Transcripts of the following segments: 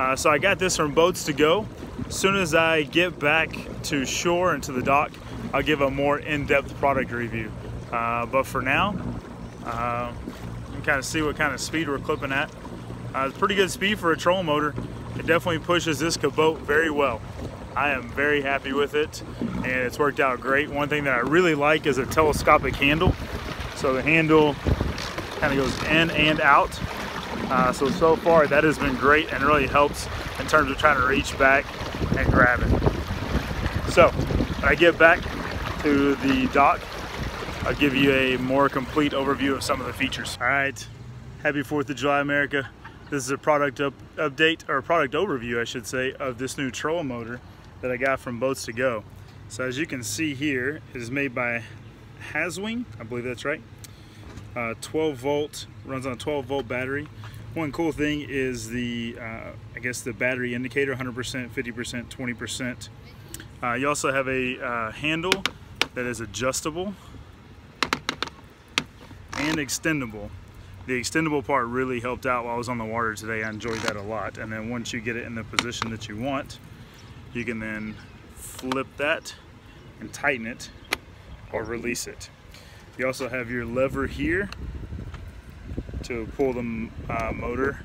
Uh, so I got this from Boats to Go. As soon as I get back to shore and to the dock, I'll give a more in-depth product review. Uh, but for now, uh, you can kind of see what kind of speed we're clipping at. Uh, it's pretty good speed for a trolling motor. It definitely pushes this Kaboat very well. I am very happy with it and it's worked out great. One thing that I really like is a telescopic handle. So the handle kind of goes in and out. Uh, so, so far that has been great and really helps in terms of trying to reach back and grab it. So when I get back to the dock, I'll give you a more complete overview of some of the features. All right, happy 4th of July, America. This is a product up, update, or product overview, I should say, of this new troll motor that I got from Boats to Go. So as you can see here, it is made by Haswing, I believe that's right. Uh, 12 volt, runs on a 12 volt battery. One cool thing is the, uh, I guess the battery indicator, 100%, 50%, 20%. Uh, you also have a uh, handle that is adjustable and extendable. The extendable part really helped out while I was on the water today. I enjoyed that a lot. And then once you get it in the position that you want, you can then flip that and tighten it or release it. You also have your lever here to pull the uh, motor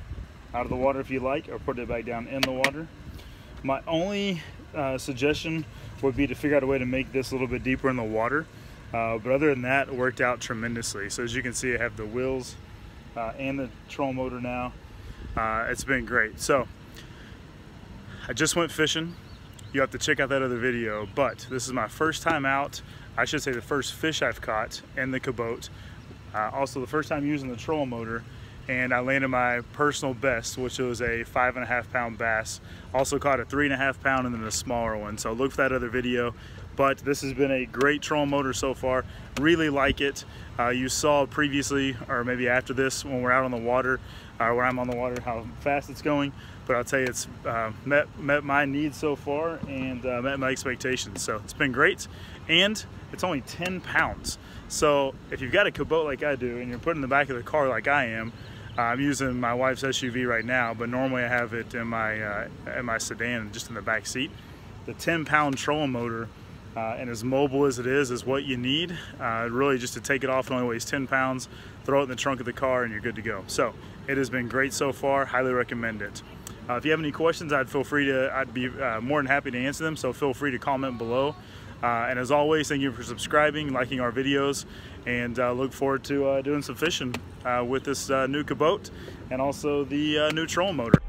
out of the water if you like or put it back down in the water. My only uh, suggestion would be to figure out a way to make this a little bit deeper in the water. Uh, but other than that, it worked out tremendously. So as you can see, I have the wheels uh, and the troll motor now. Uh, it's been great. So I just went fishing. You have to check out that other video, but this is my first time out. I should say the first fish I've caught in the Kaboat. Uh, also the first time using the troll motor and I landed my personal best, which was a five and a half pound bass. Also caught a three and a half pound and then a smaller one. So look for that other video. But this has been a great troll motor so far. Really like it. Uh, you saw previously, or maybe after this, when we're out on the water, or when I'm on the water, how fast it's going. But I'll tell you, it's uh, met, met my needs so far and uh, met my expectations. So it's been great. And it's only 10 pounds. So if you've got a Kaboat like I do, and you're putting in the back of the car like I am, uh, I'm using my wife's SUV right now, but normally I have it in my uh, in my sedan, just in the back seat. The 10-pound trolling motor, uh, and as mobile as it is, is what you need. Uh, really, just to take it off, it only weighs 10 pounds. Throw it in the trunk of the car, and you're good to go. So it has been great so far. Highly recommend it. Uh, if you have any questions, I'd feel free to. I'd be uh, more than happy to answer them. So feel free to comment below. Uh, and as always, thank you for subscribing, liking our videos, and uh, look forward to doing some fishing with this new Kaboat and also the new troll motor.